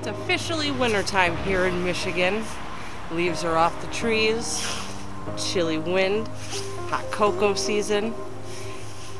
It's officially wintertime here in Michigan. Leaves are off the trees, chilly wind, hot cocoa season.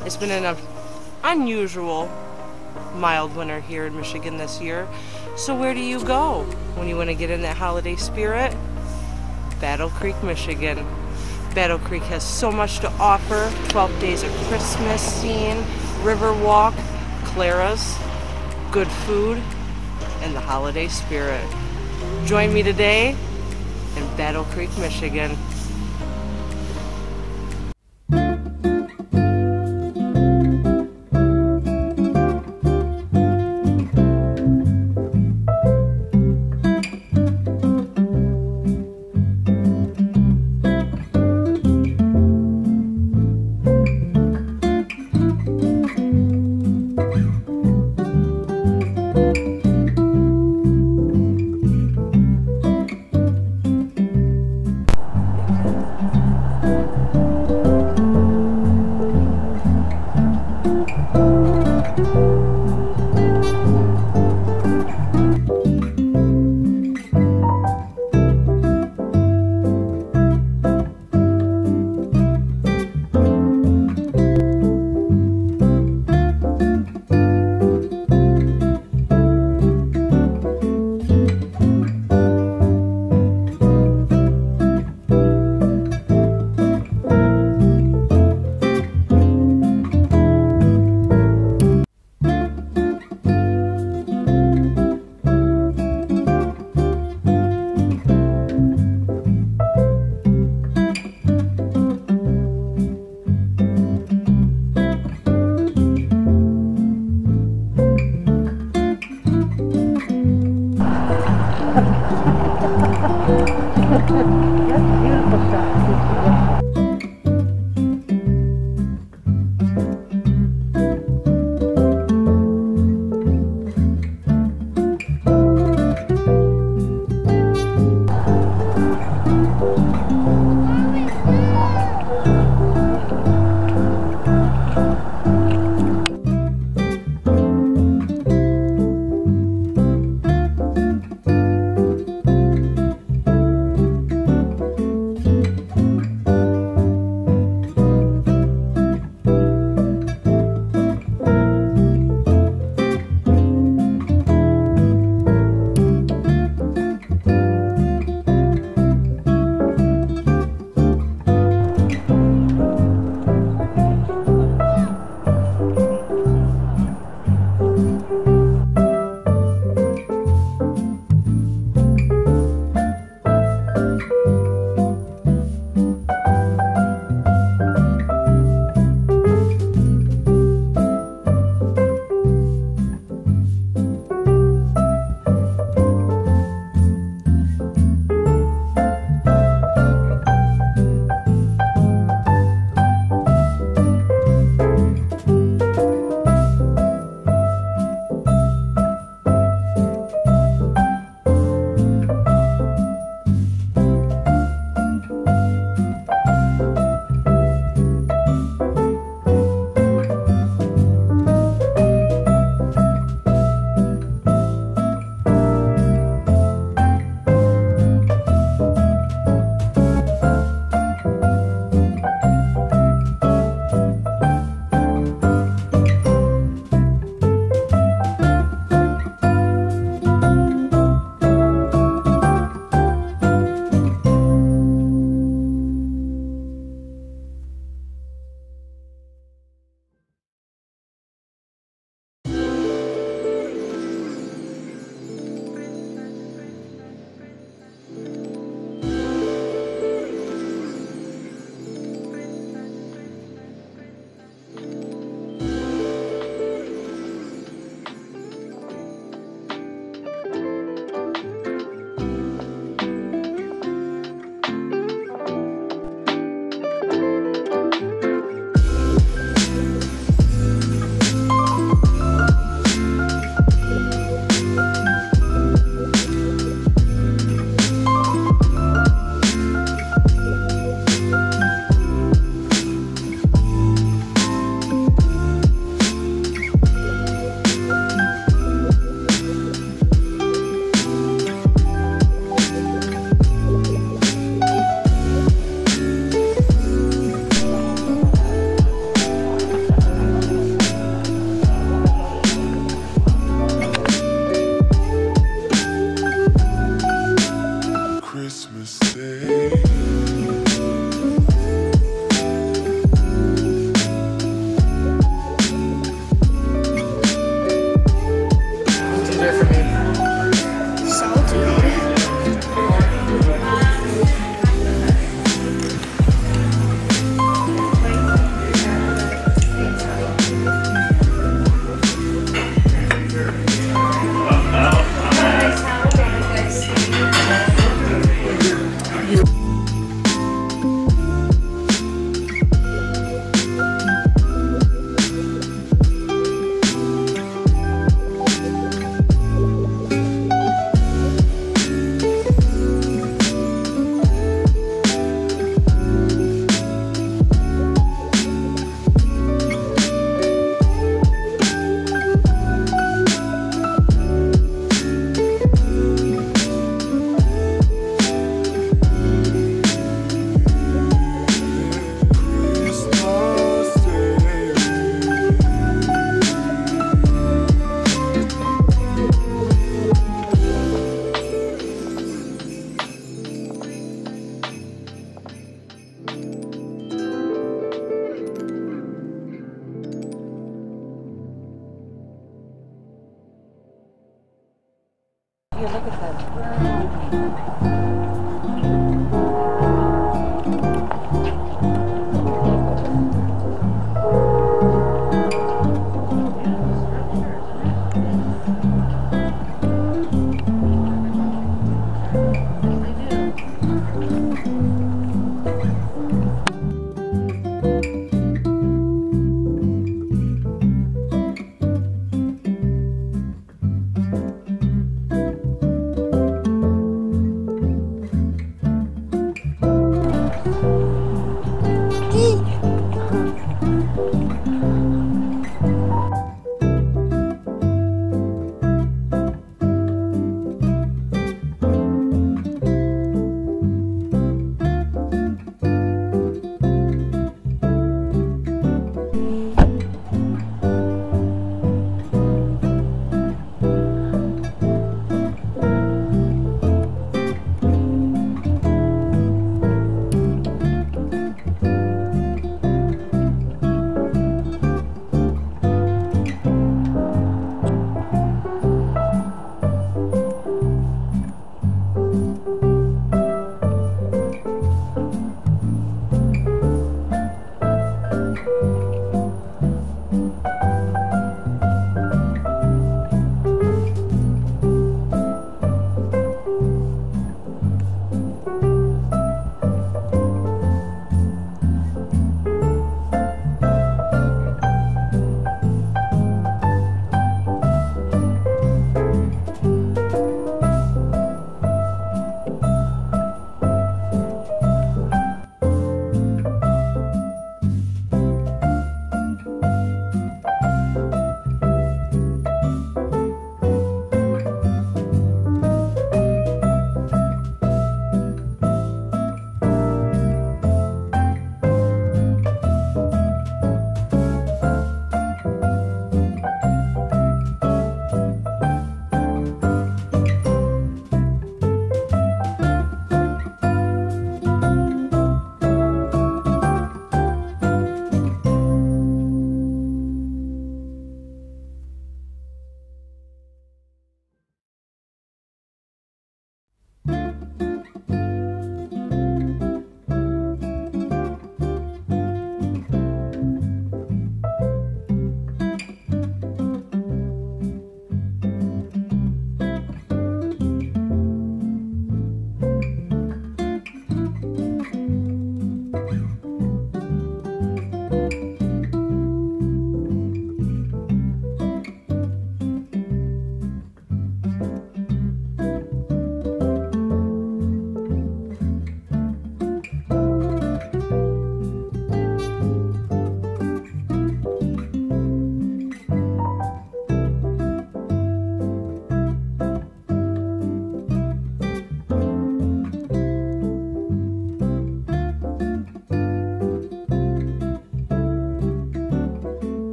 It's been an unusual mild winter here in Michigan this year. So where do you go when you want to get in that holiday spirit? Battle Creek, Michigan. Battle Creek has so much to offer. 12 days of Christmas scene, river walk, Clara's, good food, and the holiday spirit. Join me today in Battle Creek, Michigan.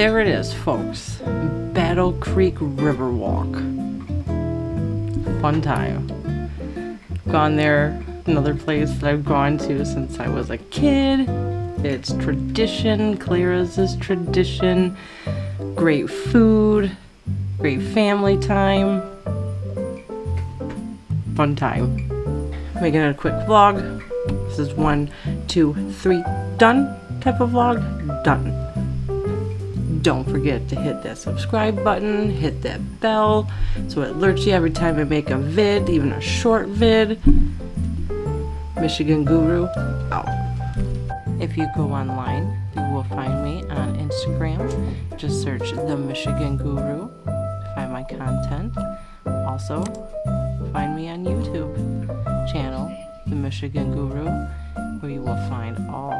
There it is, folks. Battle Creek Riverwalk. Fun time. Gone there, another place that I've gone to since I was a kid. It's tradition, Clara's is tradition. Great food, great family time. Fun time. Making it a quick vlog. This is one, two, three, done type of vlog. Done don't forget to hit that subscribe button, hit that bell so it alerts you every time I make a vid, even a short vid. Michigan Guru out. If you go online, you will find me on Instagram. Just search The Michigan Guru to find my content. Also, find me on YouTube channel, The Michigan Guru, where you will find all